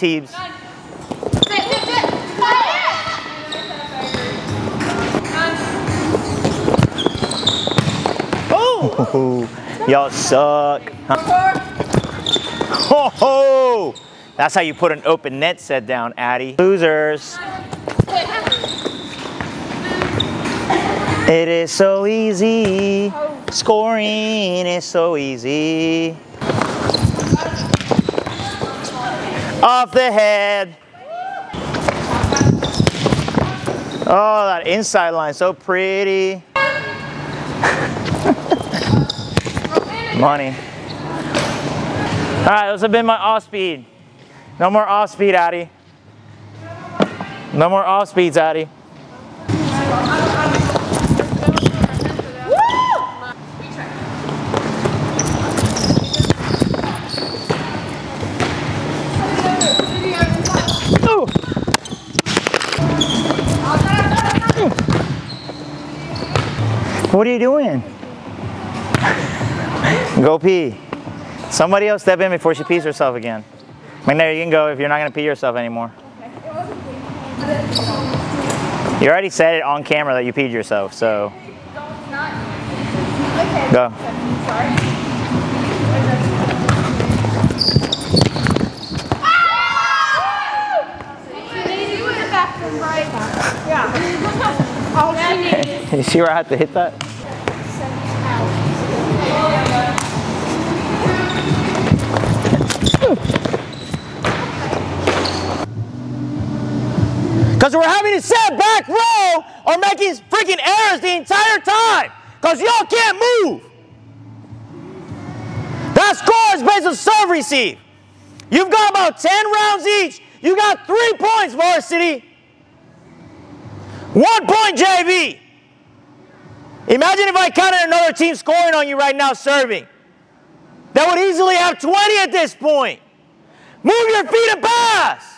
Teebs. Oh, y'all suck. Ho ho! That's how you put an open net set down, Addy. Losers. It is so easy. Scoring is so easy. Off the head. Oh, that inside line, so pretty. Money. All right, those have been my off speed. No more off speed, Addy. No more off speeds, Addy. What are you doing? Go pee. Somebody else step in before she pees herself again. McNair, you can go if you're not going to pee yourself anymore. You already said it on camera that you peed yourself, so go. You see where I had to hit that? Because we're having to set back row or making freaking errors the entire time. Because y'all can't move. That score is based on serve receive. You've got about 10 rounds each. You got three points, varsity. One point, JV. Imagine if I counted another team scoring on you right now serving. That would easily have 20 at this point. Move your feet and pass.